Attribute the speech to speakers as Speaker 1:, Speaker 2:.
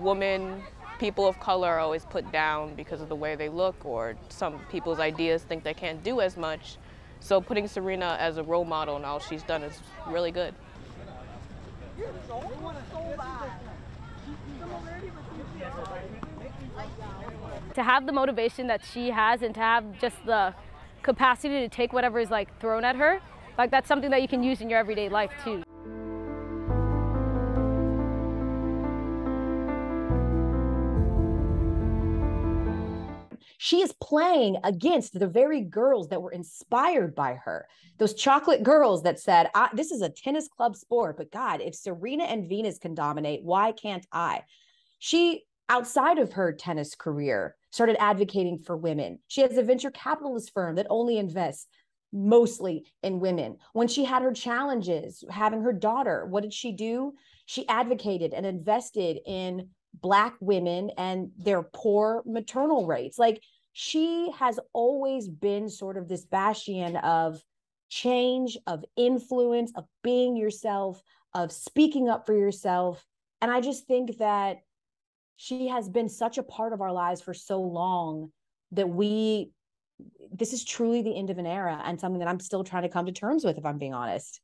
Speaker 1: women, people of color are always put down because of the way they look or some people's ideas think they can't do as much. So putting Serena as a role model and all she's done is really good.
Speaker 2: To have the motivation that she has and to have just the capacity to take whatever is like thrown at her, like that's something that you can use in your everyday life too.
Speaker 3: She is playing against the very girls that were inspired by her. Those chocolate girls that said, This is a tennis club sport, but God, if Serena and Venus can dominate, why can't I? She, outside of her tennis career, started advocating for women. She has a venture capitalist firm that only invests mostly in women. When she had her challenges having her daughter, what did she do? She advocated and invested in black women and their poor maternal rates. Like she has always been sort of this bastion of change of influence of being yourself of speaking up for yourself. And i just think that she has been such a part of our lives for so long that we this is truly the end of an era and something that i'm still trying to come to terms with if i'm being honest